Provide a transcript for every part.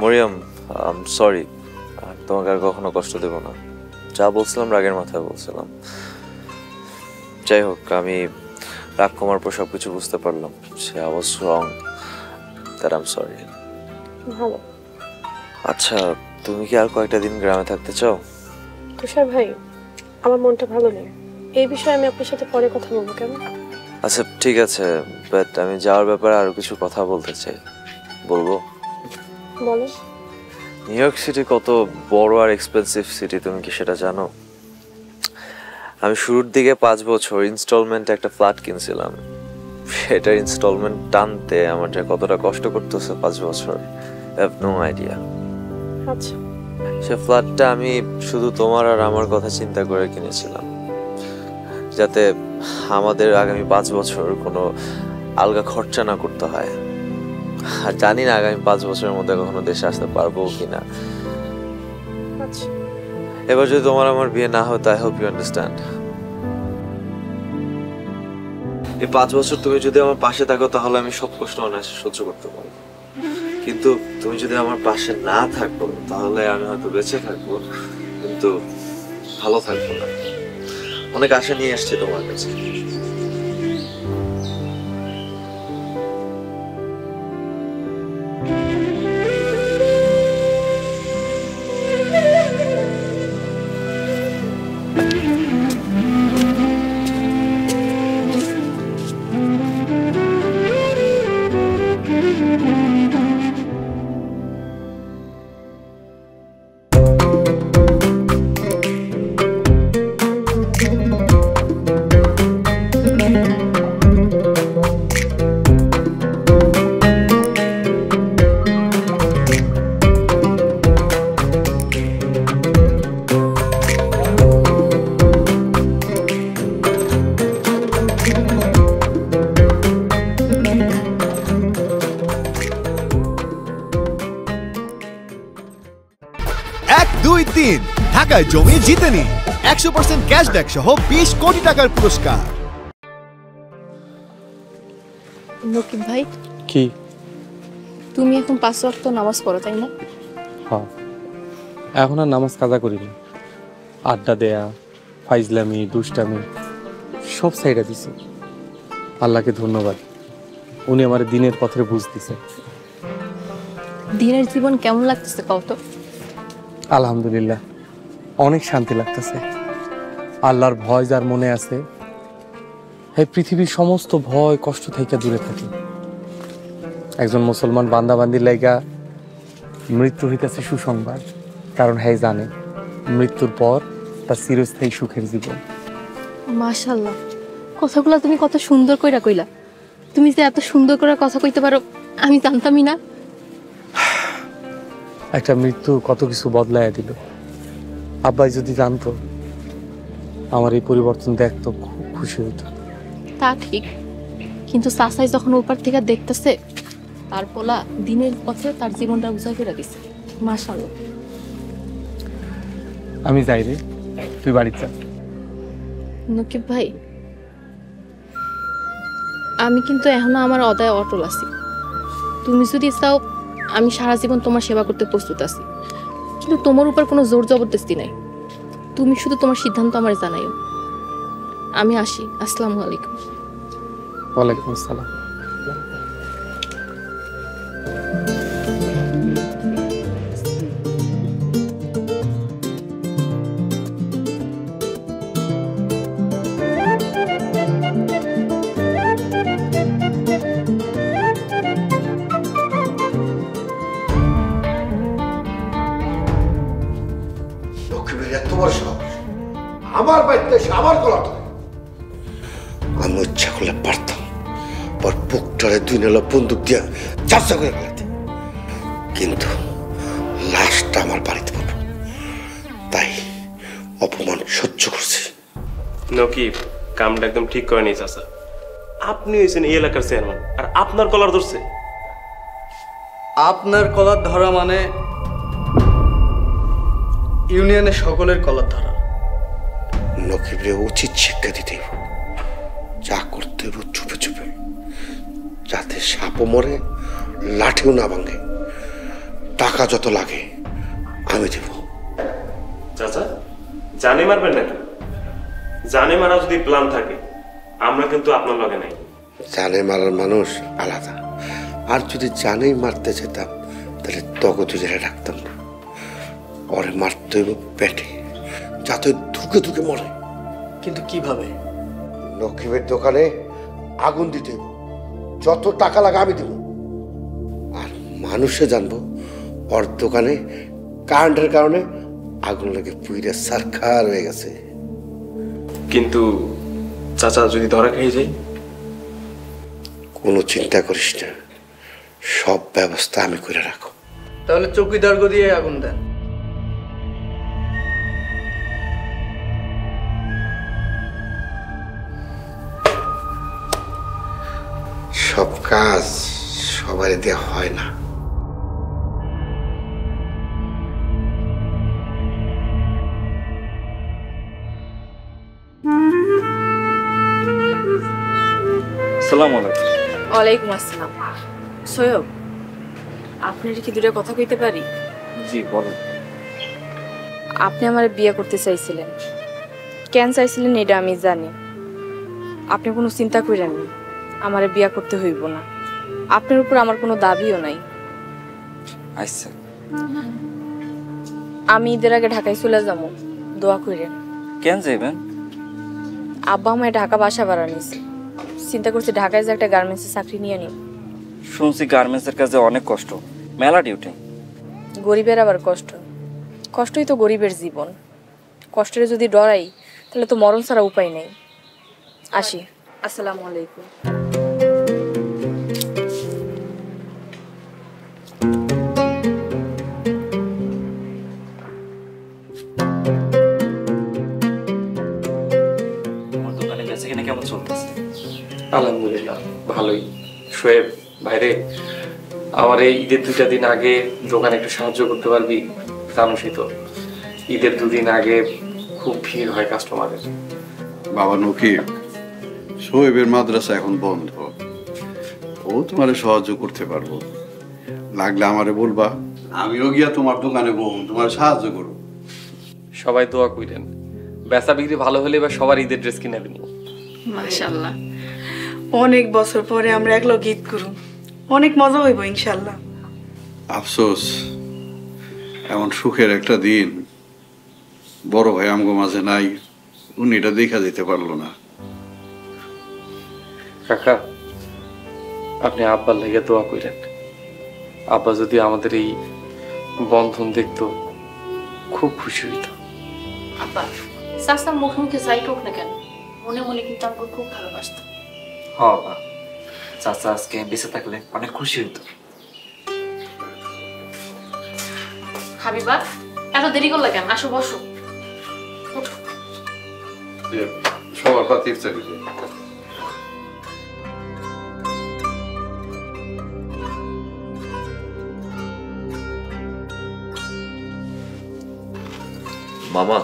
মরিয়াম আম sorry তোমাকে আর কখনো কষ্ট দেব না। যা বলছিলাম রাগের মাথায় বলছিলাম। যাই হোক আমি রাগ কমার পর সব কিছু বুঝতে পারলাম। Say I was wrong that um sorry ভালো। আচ্ছা তুমি কি আর কয়েকটা দিন গ্রামে থাকতে চাও? তুষার ভাই আমার মনটা ভালো নেই। এই বিষয়ে আমি আপনার সাথে পরে কথা বলব কেমন? আচ্ছা ঠিক আছে বাট আমি যাওয়ার ব্যাপারে আরও কিছু কথা বলতে চাই। বলব? বলো নিউ ইয়র্ক সিটি কত বড় আর এক্সপেন্সিভ সিটি তুমি কি সেটা জানো? আমি শুরুর দিকে পাঁচ বছর ইনস্টলমেন্ট একটা ফ্ল্যাট কিনছিলাম। সেটার ইনস্টলমেন্ট টানতে আমার যে কতটা কষ্ট করতেছে পাঁচ বছর হ্যাভ নো আইডিয়া আচ্ছা। সে ফ্ল্যাটটা আমি শুধু তোমার আর আমার কথা চিন্তা করে কিনেছিলাম। যাতে আমাদের আগামী পাঁচ বছর কোনো আলগা খরচা না করতে হয়। আর জানি না আগামী পাঁচ বছরের মধ্যে কখনো দেশে আসতে পারব কিনা। আচ্ছা। এবার যদি তোমার আমার বিয়ে না হয় তাই হোপ ইউ আন্ডারস্ট্যান্ড এই পাঁচ বছর তুমি যদি আমার পাশে থাকো তাহলে আমি সব কষ্ট অনায়াসে সহ্য করতে পারব। কিন্তু তুমি যদি আমার পাশে না থাকো তাহলে আমি হয়তো বেঁচে থাকব কিন্তু ভালো থাকব না। অনেক আশা নিয়ে আসছে তোমার কাছে। ঢাকায় জমি জিতে নিন একশো পার্সেন্ট ক্যাশব্যাক সহ বিশ কোটি টাকার পুরস্কার। নকিব ভাই কি? তুমি এখন পাঁচ ওয়াক্ত নামাজ পড়ো তাই না? হ্যাঁ। এখন আর নামাজ কাজা করিনি আড্ডা দেয়া ফাইজলামি দুষ্টামি সব সাইডা দিছে। আল্লাহকে ধন্যবাদ। উনি আমার দিনের পথে বুঝ দিছে। দিনের জীবন কেমন লাগতেছে কত আলহামদুলিল্লাহ। অনেক শান্তি লাগতেছে। আল্লাহর ভয় যার মনে আছে এই পৃথিবীর সমস্ত ভয় কষ্ট থেকে দূরে থাকে। একজন মুসলমান বান্দাবান্দির লাইগা মৃত্যু হইতেছে সুসংবাদ কারণ হ্যাঁ জানে মৃত্যুর পর তার চিরস্থায়ী সুখের জীবন। মাশাল্লাহ কথাগুলো তুমি কত সুন্দর কইরা কইলা। তুমি যে এত সুন্দর করে কথা কইতে পারো আমি জানতামই না। একটা মৃত্যু কত কিছু বদলাইয়া দিল। আব্বাই যদি জানতো আমার এই পরিবর্তন দেখতো খুব খুশি হতো। তা ঠিক। কিন্তু সাসাই যখন ওপার থেকে দেখতেছে তার পোলা দিনের পথে তার জীবনটা বুঝাই করে দিছে। মাশাল্লাহ আমি যাই রে তুই বাড়িতে যা নকিব ভাই আমি কিন্তু এখনও আমার অদায় অটল আছি। তুমি যদি চাও আমি সারা জীবন তোমার সেবা করতে প্রস্তুত আছি। কিন্তু তোমার উপর কোনো জোর জবরদস্তি নাই। তুমি শুধু তোমার সিদ্ধান্ত আমার জানাইও। আমি আসি। আসসালামু আলাইকুম। ওয়ালাইকুম আসসালাম। দুই বন্দুক দিয়া চারশো করে ফেলাতে কিন্তু লাশটা আমার বাড়িতে পাবো তাই অপমান সহ্য করছি। নকিব কামটা একদম ঠিক করে নিয়েছে চাচা। আপনি হয়েছেন এই এলাকার চেয়ারম্যান আর আপনার কলার ধরছে। আপনার কলার ধরা মানে ইউনিয়নের সকলের কলার ধরা। নকিবরে উচিত শিক্ষা দিতে যা করতে চুপে চুপে। যাতে সাপও মরে লাঠিও না ভাঙে। টাকা যত লাগে আমি দেব। চাচা জানে মারবেন নাকি? জানে মারা যদি প্ল্যান থাকে আমরা কিন্তু আপনার লগে নাই। জানে মারার মানুষ আলাদা। আর যদি জানেই মারতে যেতাম তাহলে তখন দুজনে রাখতাম না। ওরে মারতে হইব পেটে যাতে ধুকে ধুকে মরে। কিন্তু কীভাবে? নকিবের দোকানে আগুন দিতে হইব। যত টাকা লাগে আমি দেব। আর মানুষে জানব ওর দোকানে কারেন্টের কারণে আগুন লেগে পুইরে সারখার হয়ে গেছে। কিন্তু চাচা যদি ধরা খেয়ে যায়? কোনো চিন্তা করিস না সব ব্যবস্থা আমি করে রাখো। তাহলে চৌকিদার দিয়ে আগুন দেন। সব কাজ সবাই দেওয়া হয় না। সালাম আলাইকুম। ওয়ালাইকুম আসসালাম। সৈয়ব আপনার কি দূরে কথা কইতে পারি? জি বলেন। আপনি আমার বিয়ে করতে চাইছিলেন। কেন চাইছিলেন এটা আমি জানি। আপনি কোনো চিন্তা করেন না আমার বিয়া করতে হইব না। আপনার উপর আমার কোনো দাবিও নাই। আচ্ছা। আমি ঈদের আগে ঢাকায় চলে যাব। দোয়া করেন কেন যাইবেন? আব্বা আমায় ঢাকা বাসা ভাড়া নিছে চিন্তা করছি ঢাকায় যে একটা গার্মেন্টসে চাকরি নিয়ে নিই। শুনছি গার্মেন্টসের কাজে অনেক কষ্ট। মেলা ডিউটি। গরিবের আবার কষ্ট। কষ্টই তো গরিবের জীবন। কষ্টের যদি ডরাই তাহলে তো মরণ ছাড়া উপায় নেই। আসি। আসসালামু আলাইকুম। কেমন চলতেছে? আলহামদুলিল্লাহ ভালোই। শোয়েব ভাইরে আমার এই ঈদের দুইটা দিন আগে দোকানে একটু সাহায্য করতে পারবি? জানোসই তো ঈদের দুদিন আগে খুব ভিড় হয় কাস্টমারের বাবা নকিব শোয়েবের মাদ্রাসা এখন বন্ধ। ও তোমারে সাহায্য করতে পারব। লাগলে আমারে বলবা। আমিও গিয়া তোমার দোকানে বহুন তোমার সাহায্য করব। সবাই দোয়া কইলেন বেচা বিক্রি ভালো হলে এবার সবার ঈদের ড্রেস কিনে দিব মাশাল্লাহ অনেক বছর পরে আমরা একলো গীত করুম অনেক মজা হইব ইনশাল্লাহ আফসোস এমন সুখের একটা দিন। বড় ভাই আমগো মাঝে নাই উনি এটা দেখা যেতে পারল না। কাকা আপনি আব্বার লেগে দোয়া কইরেন। আব্বা যদি আমাদের এই বন্ধন দেখতো খুব খুশি হইতো। আব্বা মুখ মুখে যাই হোক না কেন মনে মনে কিন্তু আমাকে খুব ভালোবাসতো। হ বা চাচা আজকে বেঁচে থাকলে অনেক খুশি হইতো। হাবিবা এত দেরি করলে কেন? আসো বসো। সবার চাকরি মামা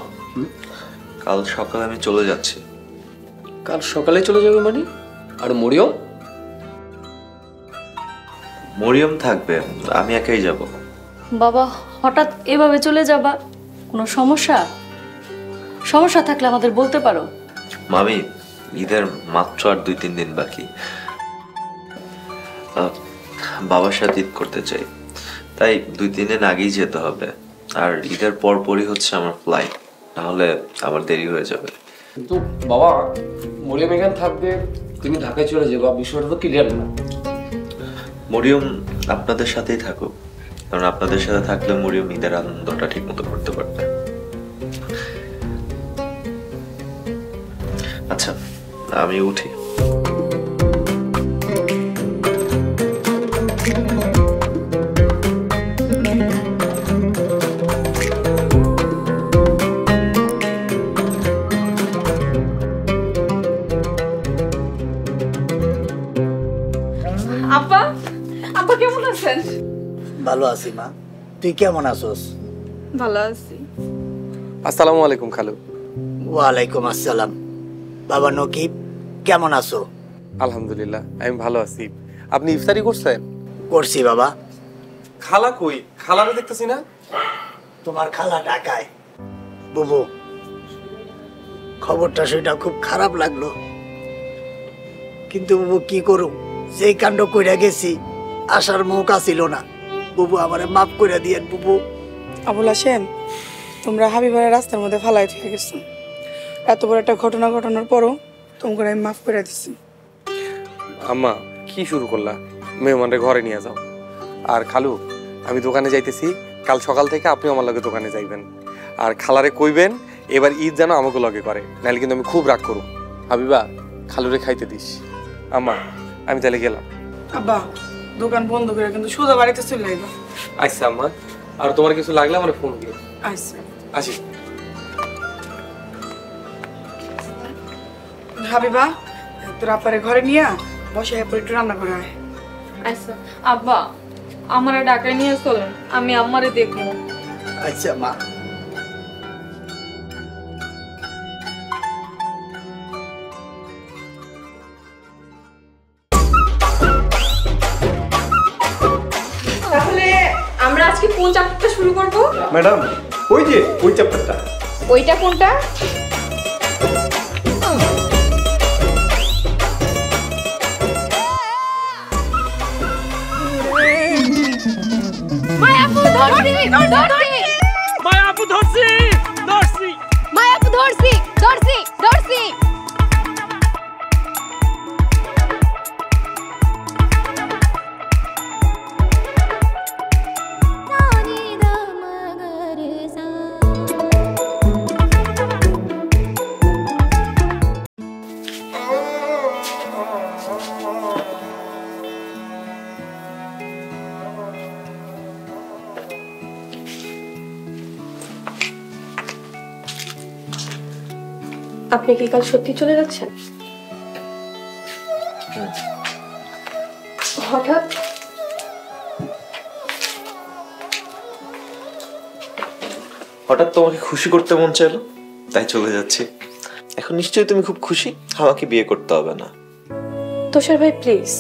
কাল সকালে আমি চলে যাচ্ছি। কাল সকালে চলে যাবে মানে? আর মরিয়ম? মরিয়ম থাকবে আমি একাই যাব। বাবা হঠাৎ এভাবে চলে যাবা? কোনো সমস্যা? সমস্যা থাকলে আমাদের বলতে পারো। মামি ঈদের মাত্র আর দুই তিন দিন বাকি। আহ, বাবার সাথে ঈদ করতে চাই। তাই দুই তিন দিন আগেই যেতে হবে। আর ঈদের পর পরই হচ্ছে আমার ফ্লাইট নাহলে আবার দেরি হয়ে যাবে। কিন্তু বাবা মরিয়ম এখানে থাকবে তুমি ঢাকায় চলে যাবা বিষয়টা তো ক্লিয়ার না। মরিয়ম আপনাদের সাথেই থাকুক কারণ আপনাদের সাথে থাকলে মরিয়ম ঈদের আনন্দটা ঠিক মতো করতে পারবে। আচ্ছা আমি উঠি। ভালো আছি মা। তুই কেমন আছোস? ভালো আছি। আসসালামু আলাইকুম খালু। ওয়ালাইকুম আসসালাম। বাবা নকিব কেমন আছো? আলহামদুলিল্লাহ আমি ভালো আছি। আপনি ইফতারি করছেন? করছি বাবা। খালা কই? খালারে দেখতেছি না? তোমার খালা ঢাকায়। বুবু খবরটা সেটা খুব খারাপ লাগল। কিন্তু বুবু কি করুম? যেই কাণ্ড কইরা গেছি আসার মুখ আসিল না। বুবু আমারে মাফ করে দিয়েন বুবু। আবুল হাসেম তোমরা হাবিবারের রাস্তার মধ্যে ফালাই থেকে গেছো। এত বড় একটা ঘটনা ঘটানোর পরও তোমাকে আমি মাফ করে দিছি। আম্মা কি শুরু করলা? মেহমানরে ঘরে নিয়ে যাও। আর খালু আমি দোকানে যাইতেছি কাল সকাল থেকে আপনি আমার লগে দোকানে যাইবেন। আর খালারে কইবেন এবার ঈদ যেন আমাকে লগে করে নাহলে কিন্তু আমি খুব রাগ করব হাবিবা খালুরে খাইতে দিস। আম্মা আমি তাহলে গেলাম। আব্বা দোকান বন্ধ করে কিন্তু সোজা বাড়িতে চলে যাইবা আচ্ছা আম্মা। আর তোমার কিছু লাগলে আমার ফোন দিও। আচ্ছা। আসি। হাবিবা তোর আপারে ঘরে নিয়ে বসে একটু রান্না করে আয়। আচ্ছা আব্বা আমারে ঢাকায় নিয়ে চলেন আমি আমারে দেখব। আচ্ছা মা। ম্যাডাম ওই যে ওই চ্যাপ্টারটা ওইটা কোনটা? মায়াপু ধরছি ধরছি মায়াপু আপনি কি কাল সত্যি চলে যাচ্ছেন? হঠাৎ? হঠাৎ তোমাকে খুশি করতে মন চাইলো? তাই চলে যাচ্ছি। এখন নিশ্চয়ই তুমি খুব খুশি আমাকে বিয়ে করতে হবে না। তুষার ভাই প্লিজ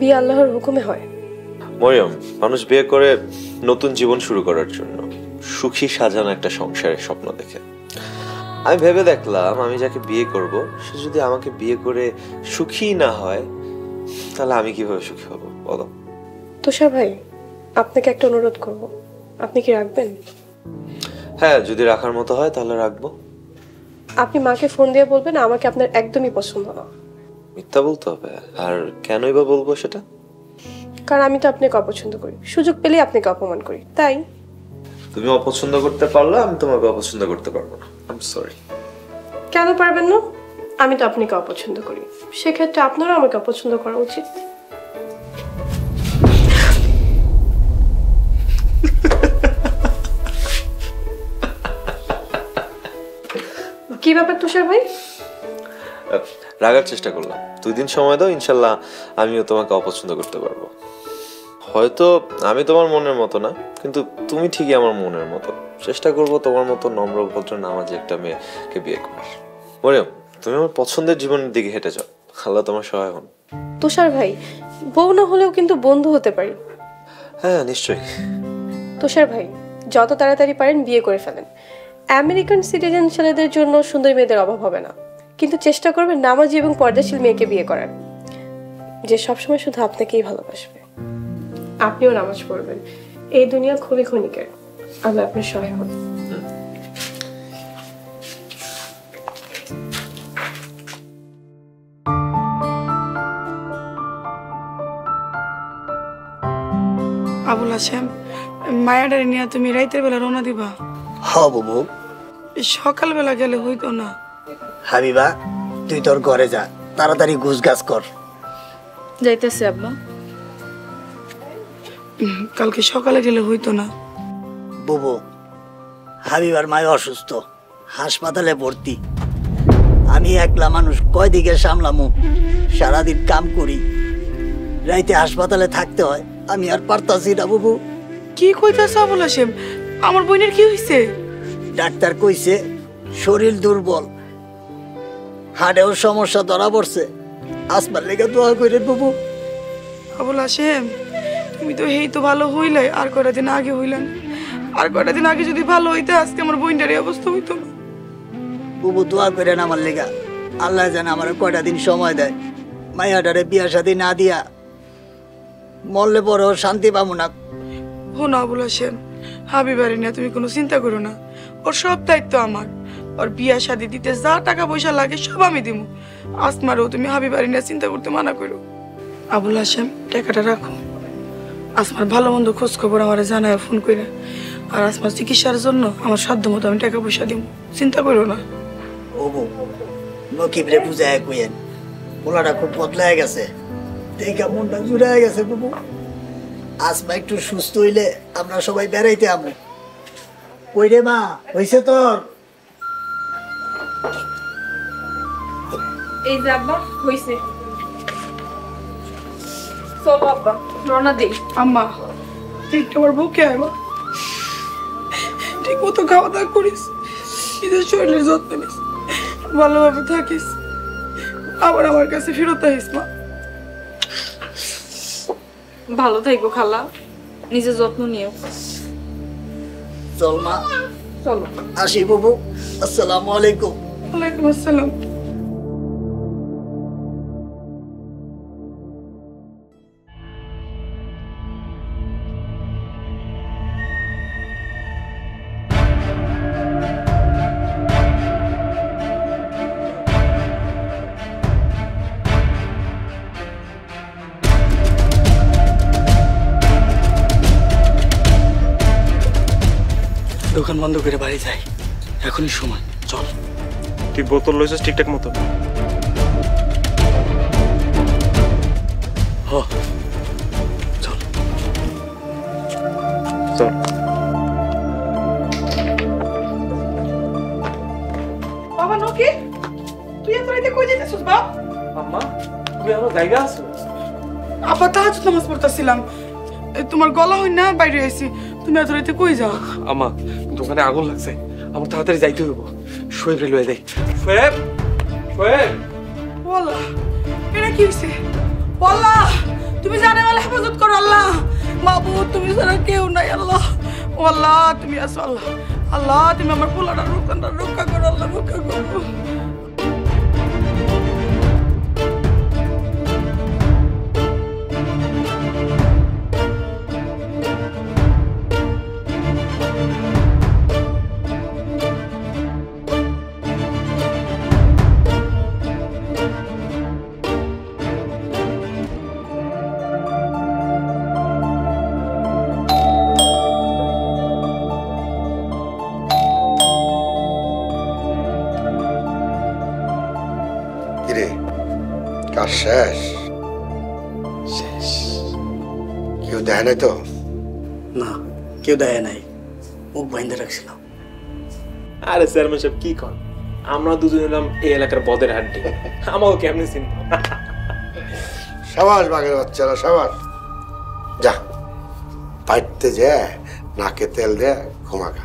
বিয়ে আল্লাহর হুকুমে হয়। মরিয়ম মানুষ বিয়ে করে নতুন জীবন শুরু করার জন্য সুখী সাজানো একটা সংসারের স্বপ্ন দেখে। আমি ভেবে দেখলাম আমি যাকে বিয়ে করব সে যদি আমাকে বিয়ে করে সুখী না হয় তাহলে আমি কীভাবে সুখী হব বলো? তুষার ভাই আপনাকে একটা অনুরোধ করব। আপনি কি রাখবেন? হ্যাঁ যদি রাখার মতো হয় তাহলে রাখব। আপনি মাকে ফোন দিয়ে বলবেন আমাকে আপনার একদমই পছন্দ না। মিথ্যা বলতে হবে আর কেনই বা বলব সেটা? কারণ আমি তো আপনাকে অপছন্দ করি। সুযোগ পেলেই আপনাকে অপমান করি তাই? তুমি অপছন্দ করতে পারলে আমি তোমাকে অপছন্দ করতে পারব না। আই সরি কেন পারবেন না? আমি তো আপনাকে অপছন্দ করি। সেক্ষেত্রে আপনারও আমাকে অপছন্দ করা উচিত। কি ব্যাপার তুষার ভাই? রাগার চেষ্টা করলাম। দুই দিন সময় দাও ইনশাল্লাহ আমিও তোমাকে অপছন্দ করতে পারব। হয়তো আমি তোমার মনের মতো না কিন্তু তুমি ঠিকই আমার মনের মতো। চেষ্টা করব তোমার মতো নম্র ভদ্র নামাজি একটা মেয়েকে বিয়ে করার। মরিয়ম তুমি আমার পছন্দের জীবনের দিকে হেঁটে যাও। আল্লাহ তোমার সহায় হন। তুষার ভাই বউ না হলেও কিন্তু বন্ধু হতে পারি। হ্যাঁ নিশ্চয়ই। তুষার ভাই যত তাড়াতাড়ি পারেন বিয়ে করে ফেলেন। আমেরিকান সিটিজেন ছেলেদের জন্য সুন্দর মেয়েদের অভাব হবে না। কিন্তু চেষ্টা করবেন নামাজি এবং পর্দাশীল মেয়েকে বিয়ে করার। যে সবসময় শুধু আপনাকেই ভালোবাসবে। আপনিও নামাজ পড়বেন। এই দুনিয়া খুবই ক্ষণিকের। আল্লাহ আপনার সহায় হন আবুল হাসেম মায়াডারে নিয়ে তুমি রাইতের বেলা রওনা দিবা? হ বুবু। সকালবেলা গেলে হইতো না। হাবিবা তুই তোর ঘরে যা। তাড়াতাড়ি গুছ গাছ কর। যাইতেছে আব্বা। কালকে সকালে গেলে হইতো না। বুবু হাবিবার মায় অসুস্থ। হাসপাতালে ভর্তি। আমি একলা মানুষ কয় দিকে সামলামু? সারাদিন কাম করি। রাইতে হাসপাতালে থাকতে হয়। আমি আর পারতাছি না বুবু। কি কইতাছ আবুল হাসেম আমার বোনের কি হইছে? ডাক্তার কইছে শরীর দুর্বল। হাড়েও সমস্যা ধরা পড়ছে। আসবার লেগে দোয়া করে বাবু। আবুল হাসেম তুমি তো হেই তো ভালো হইলে আর কয়টা দিন আগে হইলেন? আর কয়টা দিন আগে যদি ভালো হইতে আজকে আমার বোনটার অবস্থা হইতো? না বুবু দোয়া করেন আমার লেগা। আল্লাহ যেন আমার কয়টা দিন সময় দেয়। মাইয়াডারে বিয়া শাদি না দিয়া মরলে পরেও শান্তি পাবো না। হো না আবুল হাসেম হাবিবারে নিয়ে তুমি কোনো চিন্তা করো না। ওর সব দায়িত্ব আমার। ওর বিয়া শাদি দিতে যা টাকা পয়সা লাগে সব আমি দিব আসমারও তুমি হাবিবারে নিয়ে চিন্তা করতে মানা করো। আবুল হাসেম টাকাটা রাখো। আসমার ভালো মন্দ খোঁজ খবর আমার জানায় ফোন করে আর আসমার চিকিৎসার জন্য আমার সাধ্য মতো আমি টাকা পয়সা দিব চিন্তা করো না। ওবু নকিবরে বুঝায় পোলাটা খুব বদলায় গেছে। দেখা মনটা জুড়ায় গেছে বুবু। আসমা একটু সুস্থ হইলে আমরা সবাই বেড়াইতে আমু। রে মা হইছে তোর? এই যে আব্বা হইছে। চলো আব্বা রওনা দেই। আম্মা তুই একটু আমার বুকে আয় মা। ঠিক মতো খাওয়া দাওয়া করিস নিজের শরীরের যত্ন নিস ভালোভাবে থাকিস আবার আমার কাছে ফেরত আহিস মা। ভালো থাকব খালা। নিজের যত্ন নিও। চল মা। চলো। আসি বাবু। আসসালামু আলাইকুম। ওয়ালাইকুম আসসালাম। বাড়ি যাই এখনই সময় চল। তুই বোতল লইছিস ঠিকঠাক মতো? হ। চল। বাবা নকি তুই এত রাইতে কই যাইতেছিস বাপ? আম্মা তুমি আমার জায়গা আছো? আপা তাহাজুদ নামাজ পড়তাছিলাম। তোমার গলা হই না বাইরে আইছি। তুমি এত রাইতে কই যাও? আমা দোকানে আগুন লাগছে। আমার তাড়াতাড়ি যাইতে হইব। রেলওয়ে লয়ে দেই শোয়েব! শোয়েব! ওয়াল্লাহ, এটা কি হইছে? ওয়াল্লাহ, তুমি জানে বলে হেফাজত করো, আল্লাহ। বাবু তুমি ছাড়া কেউ নাই, আল্লাহ। আল্লাহ তুমি আছো, আল্লাহ। আল্লাহ, তুমি আমার পোলাটা রক্ষা রক্ষা করো, আল্লাহ রক্ষা কিরে। কেউ দেয় নাই তো? না কেউ দেয় নাই। মুখ বাইন্ধে রাখছিলাম। আরে চেয়ারম্যান সাহেব কি কর আমরা দুজন এলাম এই এলাকার পদের হাড্ডি। আমাকে কেমনে চিনব? সাবাস বাঘের বাচ্চারা সাবাস। যা বাড়িতে যে নাকে তেল দে ঘুমাগা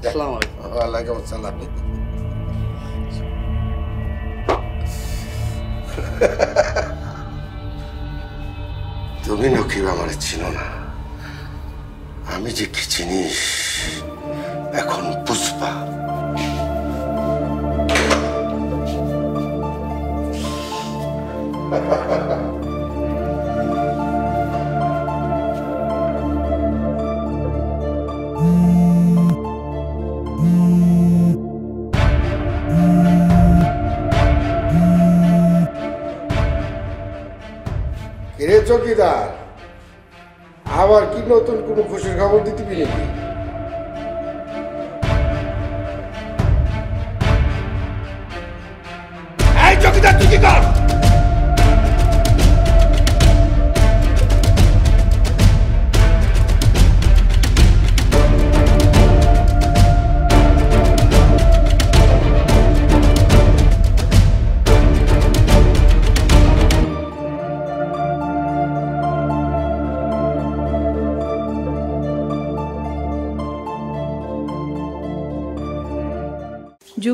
আসসালামু আলাইকুম। ওয়ালাইকুম আসসালাম। তুমি নকিব আমার চিনো না। আমি যে কি জিনিস এখন বুঝবা? কিরে চকিদার আবার কি নতুন কোনো খুশির খবর দিতে নাকি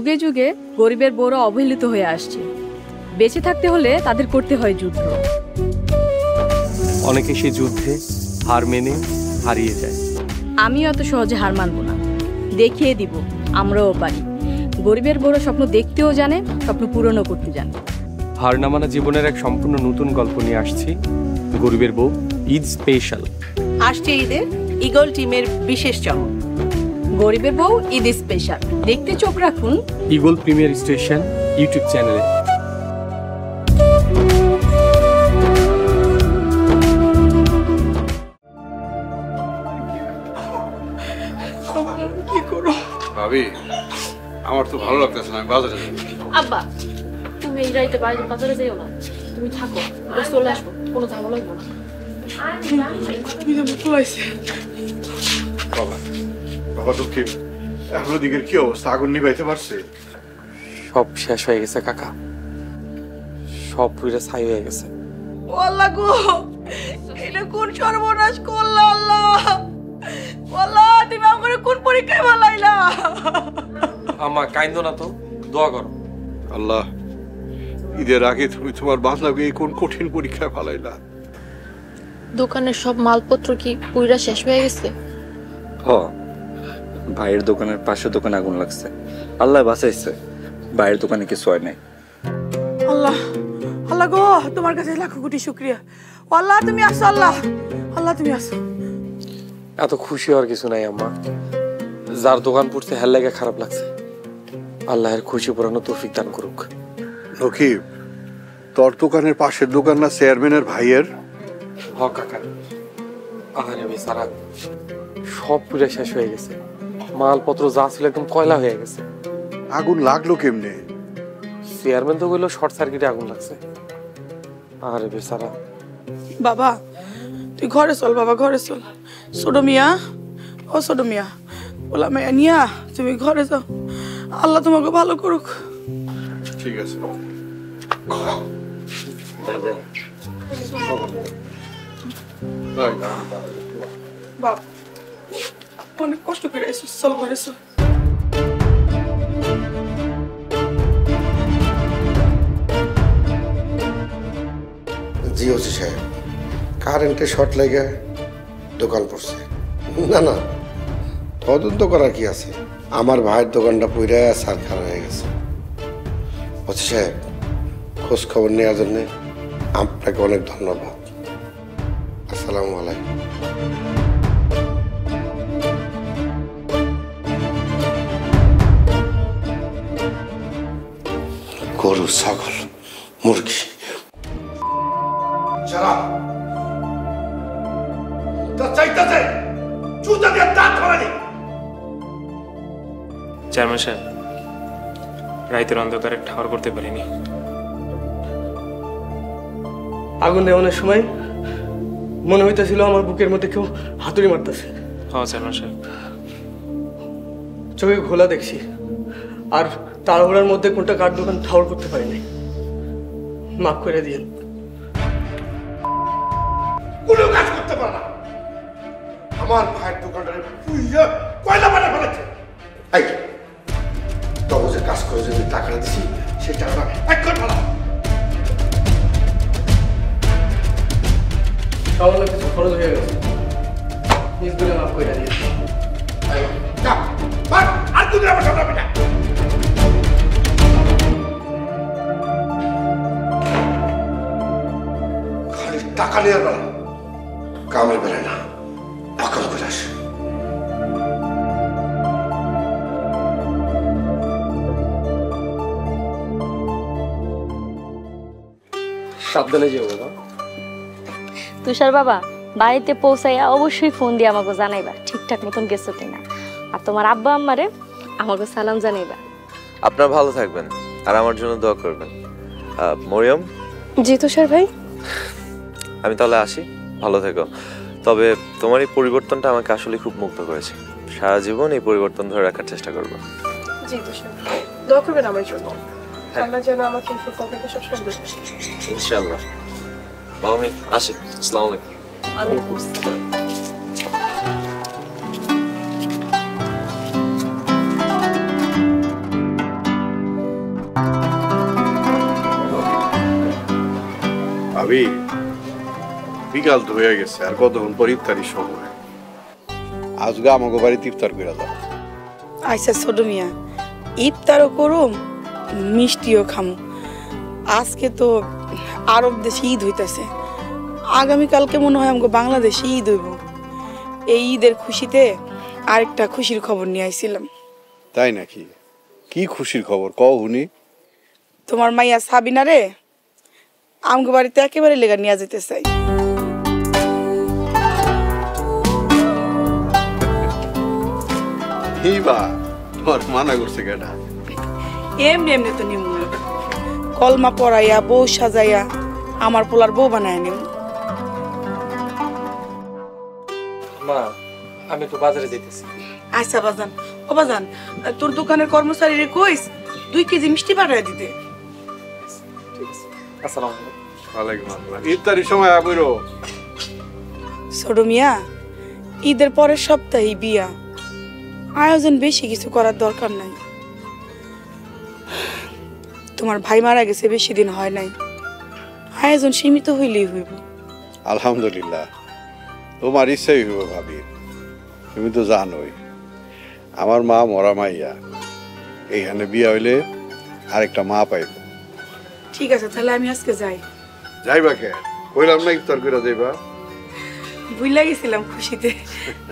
যুগে যুগে গরিবের বউরা অবহেলিত হয়ে আসছে। বেঁচে থাকতে হলে তাদের করতে হয় যুদ্ধ। অনেকে সেই যুদ্ধে হার মেনে হারিয়ে যায়। আমিও এত সহজে হার মানব না। দেখিয়ে দিব আমরাও পারি। গরিবের বড় স্বপ্ন দেখতেও জানে স্বপ্ন পূরণও করতে জানে। হার না মানা জীবনের এক সম্পূর্ণ নতুন গল্প নিয়ে আসছি। গরিবের বউ ঈদ স্পেশাল। আসছে ঈদে ইগল টিমের বিশেষ চমক। গরিবের বউ ঈদ স্পেশাল দেখতে চোখ রাখুন। ইগল প্রিমিয়ার স্টেশন ইউটিউব চ্যানেলে। কি করো? ভাবি আমার তো ভালো লাগতেছে না আমি বাজারে আব্বা তুমি এই রাইতে বাইরে বাজারে যাইও না। তুমি থাকো চলে আসব কোনো ঝামেলা লাগবে না। বাবা বাবা এখন দিকের কি অবস্থা? আগুন পারছে? সব শেষ হয়ে গেছে কাকা। সব পুরো ছাই হয়ে গেছে। আল্লাহ গো! এটা কোন সর্বনাশ করল আল্লাহ? তুমি কোন পরীক্ষায় ভালাইলা আমা কাইন্দ না তো দোয়া করো। আল্লাহ ঈদের আগে তুমি তোমার বাঁধলাকে এই কোন কঠিন পরীক্ষায় ফালাইলা? দোকানের সব মালপত্র কি পুইরা শেষ হয়ে গেছে? হ ভাইয়ের দোকানের পাশের দোকানে আগুন লাগছে। আল্লাহ বাঁচাইছে। ভাইয়ের দোকানে কিছু হয় নাই। আল্লাহ আল্লাহ গো তোমার কাছে লাখো কোটি শুক্রিয়া। আল্লাহ তুমি আসো আল্লাহ। আল্লাহ তুমি আসো। এত খুশি হওয়ার কিছু নাই আম্মা। যার দোকান পড়ছে হেল লাগে খারাপ লাগছে। আল্লাহের খুশি পুরানো তৌফিক দান করুক। নকিব তোর দোকানের পাশের দোকান না চেয়ারম্যানের ভাইয়ের? হ কাকা। আরে বেচারা সব পুরো শেষ হয়ে গেছে। মালপত্র যা ছিল একদম কয়লা হয়ে গেছে। আগুন লাগল কেমনে? চেয়ারম্যান তো বলল শর্ট সার্কিটে আগুন লাগছে। আরে বেচারা। বাবা তুই ঘরে চল বাবা ঘরে চল। ছোটো মিয়া ও ছোটো মিয়া বলা মেয়া নিয়া তুমি ঘরে যাও। আল্লাহ তোমাকে ভালো করুক। ঠিক আছে। বাপ অনেক কষ্ট করে এসেছিস চল ঘরে চল জি ওসি সাহেব কারেন্টে শর্ট লেগে দোকান পড়ছে। না না, তদন্ত করার কি আছে? আমার ভাইয়ের দোকানটা পুইরা সার খারাপ হয়ে গেছে। ওসি সাহেব, খোঁজ খবর নেওয়ার জন্য আপনাকে অনেক ধন্যবাদ। গরু ছাগল মুরগি। চেয়ারম্যান সাহেব রাইতের অন্ধকারে ঠাওয়ার করতে পারিনি। আগুন দেওয়ানোর সময় মনে হইতেছিল আমার বুকের মধ্যে কেউ হাতুড়ি মারতেছে। হ্যাঁ চেয়ারম্যান সাহেব। চোখে ঘোলা দেখছি। আর তাড়াহুড়ার মধ্যে কোনটা কার দোকান ঠাউর করতে পারি নাই? মাফ করে দিয়ে কোনো কাজ করতে পারে না। আমার ভাইয়ের দোকানটারে পুইয়া কয়লা বানা ফেলেছে। এই তবুজের কাজ করে যদি টাকাটা দিছি সেই টাকাটা এক করে ফেলা সামান্য কিছু খরচ হয়ে গেছে। নিজ করে মাফ করে দিয়ে যা মার আর দুদিন আমার সামনে টাকা নেওয়ার বেলা কামের বেলা না অকাম করে আসে। সাবধানে যেও বাবা। তুষার বাবা বাড়িতে পৌঁছাইয়া অবশ্যই ফোন দিয়ে আমাকে জানাইবা ঠিকঠাক মতন গেছো কিনা। আর তোমার আব্বা আম্মারে আমাকে সালাম জানাইবা। আপনারা ভালো থাকবেন আর আমার জন্য দোয়া করবেন। আহ, মরিয়ম? জি তুষার ভাই। আমি তাহলে আসি। ভালো থেকো। তবে তোমার এই পরিবর্তনটা আমাকে আসলে খুব মুগ্ধ করেছে। সারা জীবন এই পরিবর্তন ধরে রাখার চেষ্টা করব। জি আমার জন্য। হ্যাঁ। যেন আমাকে এই আমি বিকাল তো হয়ে গেছে আর কতক্ষণ পর ইফতারির সময়? আজকে আমাকে বাড়িতে ইফতার করে দাও। আচ্ছা ছোট মিয়া ইফতারও করুম মিষ্টিও খামু। আজকে তো আরব দেশে ঈদ হইতাছে। আগামীকালকে মনে হয় আমাকে বাংলাদেশে ঈদ হইব। এই ঈদের খুশিতে আরেকটা খুশির খবর নিয়ে আইছিলাম। তাই নাকি? কি খুশির খবর? কও হুনি। তোমার মাইয়া সাবিনা রে? আমগো বাড়িতে একেবারে লেগা নিয়ে যেতে চাই। এই তোমার মানা করছে কেটা এমনি এমনি তো নিমু। কলমা পরাইয়া বউ সাজাইয়া আমার পোলার বউ বানায় নিমু। মা আমি তো বাজারে যেতেছি আচ্ছা বাজান। ও বাজান তোর দোকানের কর্মচারী রে কইস দুই কেজি মিষ্টি পাঠায় দিতে। আসসালাম ওয়ালাইকুম ইফতারির সময় আবইরো? ছোট মিয়া ঈদের পরের সপ্তাহে বিয়া। আয়োজন বেশি কিছু করার দরকার নাই। তোমার ভাই মারা গেছে বেশি দিন হয় নাই। আয়োজন সীমিত হইলেই হইব। আলহামদুলিল্লাহ। তোমার ইচ্ছাই হইব ভাবি। তুমি তো জানোই আমার মা মরা মাইয়া। এইখানে বিয়া হইলে আরেকটা মা পাইব। ঠিক আছে তাহলে আমি আজকে যাই। যাইবা কে? কইলাম না ইফতার করে যাইবা। ভুল গেছিলাম খুশিতে।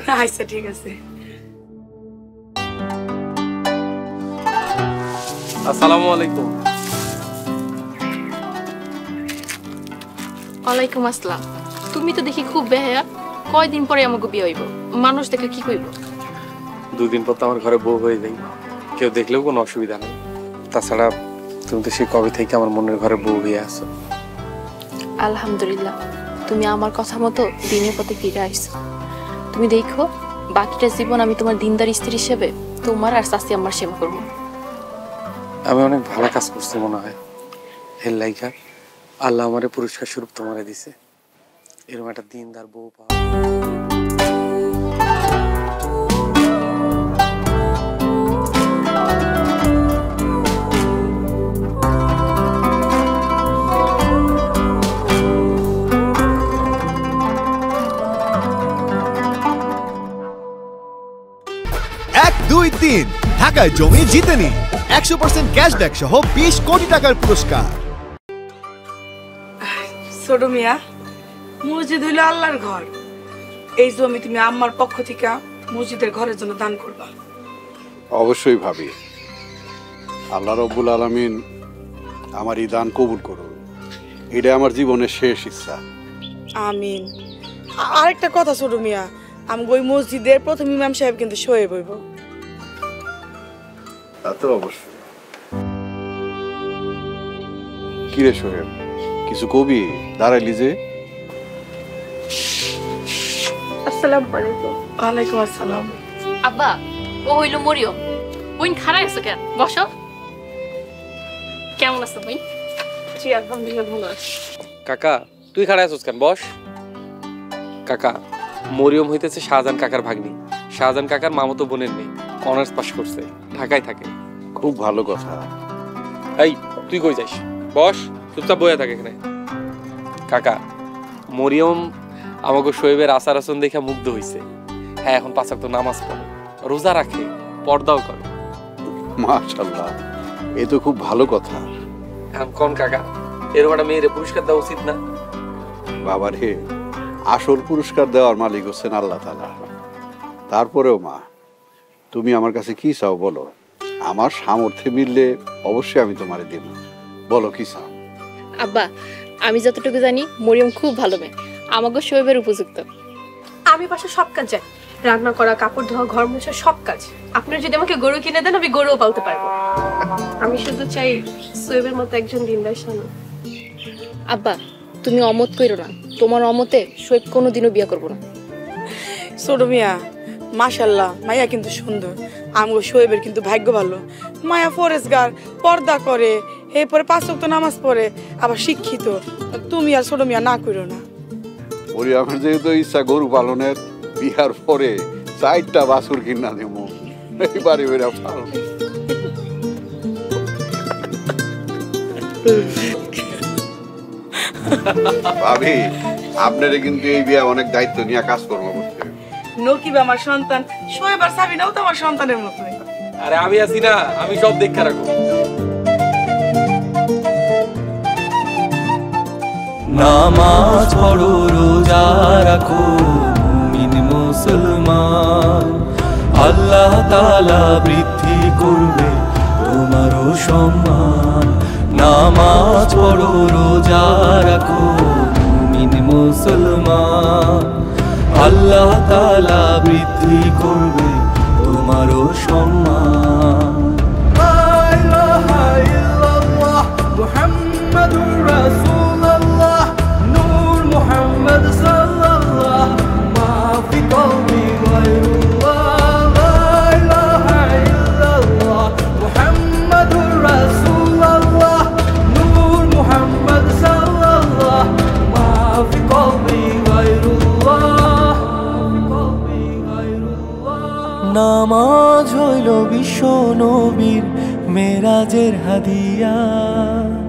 আচ্ছা ঠিক আছে। আসসালামু আলাইকুম। ওয়ালাইকুম আসসালাম। তুমি তো দেখি খুব বেহায়া। কয়দিন পরে আমাকে বিয়ে হইব? মানুষ দেখে কি কইব? দুদিন পর তো আমার ঘরে বউ হয়ে যাই। কেউ দেখলেও কোনো অসুবিধা নেই। তাছাড়া তুমি তো সেই কবে থেকে আমার মনের ঘরে বউ হয়ে আছো। আলহামদুলিল্লাহ। তুমি আমার কথা মতো দিনের পথে ফিরে আইছো। তুমি দেখো বাকিটা জীবন আমি তোমার দিনদার স্ত্রী হিসেবে তোমার আর শাস্তি আমার সেবা করব। আমি অনেক ভালো কাজ করছি মনে হয়। এর লাইকা আল্লাহ আমারে পুরস্কার স্বরূপ তোমারে দিছে। এরকম একটা দিনদার বউ পাওয়া এক, দুই, তিন। ঢাকায় জমি জিতে নিন একশো পার্সেন্ট ক্যাশব্যাক সহ বিশ কোটি টাকার পুরস্কার। ছোট মিয়া মসজিদ হইল আল্লাহর ঘর। এই জমি তুমি আম্মার পক্ষ থেকে মসজিদের ঘরের জন্য দান করবা। অবশ্যই ভাবি। আল্লাহ রব্বুল আলমিন আমার এই দান কবুল করুন। এটা আমার জীবনের শেষ ইচ্ছা। আমিন। আরেকটা কথা ছোট মিয়া আমি ওই মসজিদের প্রথম ইমাম সাহেব কিন্তু শোয়ে বইব তা তো অবশ্যই। কিরে সোহেব কিছু কবি? দাঁড়াইলি যে আসসালামু আলাইকুম। ওয়ালাইকুম আসসালাম। আব্বা ও হইল মরিয়ম। বইন খারাপ আছো কেন? বসো। কেমন আছো বইন জি আলহামদুলিল্লাহ ভালো আছি। কাকা তুই আছিস কেন? বস। কাকা মরিয়ম হইতেছে শাহজাহান কাকার ভাগ্নি। শাহজাহান কাকার মামতো বোনের নেই অনার্স পাস করছে। ঢাকায় থাকে। খুব ভালো কথা। এই তুই কই যাইস বস চুপচাপ বয়ে থাকে এখানে। কাকা মরিয়ম আমাকে শোয়েবের আচার আচরণ দেখে মুগ্ধ হইছে। হ্যাঁ এখন পাঁচ তো নামাজ পড়ে। রোজা রাখে পর্দাও করে। মাশাল্লাহ এ তো খুব ভালো কথা। এখন কোন কাকা? এরকম একটা মেয়েরে পুরস্কার দেওয়া উচিত না? বাবা রে আসল পুরস্কার দেওয়ার মালিক হচ্ছেন আল্লাহ তালা তারপরেও মা তুমি আমার কাছে কি চাও বলো? আমার সামর্থ্যে মিললে অবশ্যই আমি তোমারে দেব। বলো কি চাও? আব্বা আমি যতটুকু জানি মরিয়ম খুব ভালো মেয়ে। আমাকে শোয়েবের উপযুক্ত। আমি বাসা সব কাজ জানি। রান্না করা কাপড় ধোয়া ঘর মোছা সব কাজ। আপনার যদি আমাকে গরু কিনে দেন আমি গরুও পালতে পারব। আমি শুধু চাই সোয়েবের মতো একজন দিনদার স্বামী আব্বা তুমি অমত কইরো না। তোমার অমতে শোয়েব কোনোদিনও বিয়ে করব না। ছোট মিয়া মাশাল্লাহ মাইয়া কিন্তু সুন্দর। আমগো শোয়েবের কিন্তু ভাগ্য ভালো। মায়া ফরেজগার, পর্দা করে, এরপরে পাঁচ ওয়াক্ত নামাজ পড়ে, আবার শিক্ষিত। তুমি আর ছোট মিয়া না করো না। ওরে, আমার যেহেতু ইচ্ছা গরু পালনের, বিয়ার পরে চারটা বাছুর কিনা দেব। এইবারে বেরা পাল ভাবি, আপনারে কিন্তু এই বিয়ে অনেক দায়িত্ব নিয়ে কাজ করব। নকিব আমার সন্তান শোয়েব আর সাবিনাও তো আমার সন্তানের মতোই। আরে আমি আছি না আমি সব দেখে রাখব। নামাজ পড়ো রোজা রাখো মুমিন মুসলমান। আল্লাহ তালা বৃদ্ধি করবে তোমারও সম্মান। নামাজ পড়ো রোজা রাখো মুমিন মুসলমান। আল্লাহ তালা বৃদ্ধি করবে তোমারও সম্মান।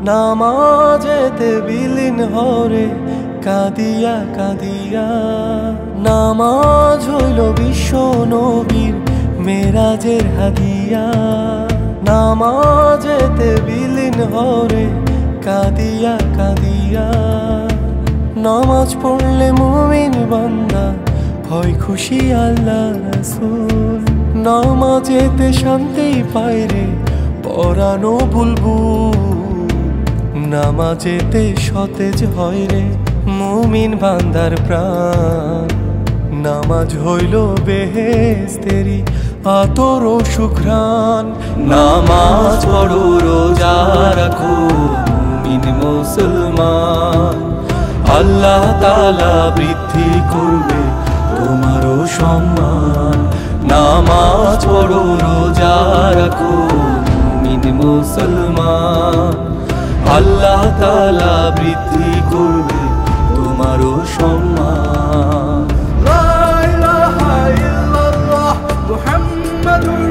নামাজেতে বিলীন হরে, কাদিয়া কাদিয়া। নামাজ হইল বিশ্ব নবীর মেরাজের হাদিয়া নামাজেতে বিলীন হরে, কাদিয়া কাদিয়া। নামাজ পড়লে মুমিন বান্দা, হয় খুশি আল্লাহ রাসূল। নামাজেতে শান্তি পায় রে, পরানো বুলবুল নামাজেতে সতেজ হয় রে মুমিন বান্দার প্রাণ। নামাজ হইল বেহেস্তেরি আতর সুঘ্রাণ। নামাজ পড়ো, রোজা রাখো, মুমিন মুসলমান। আল্লাহ তালা বৃদ্ধি করবে তোমারও সম্মান। নামাজ পড়ো, রোজা রাখো, মুমিন মুসলমান। আল্লাহ তালা বৃদ্ধি করবে তোমারও সম্মান। মুহাম্মাদুর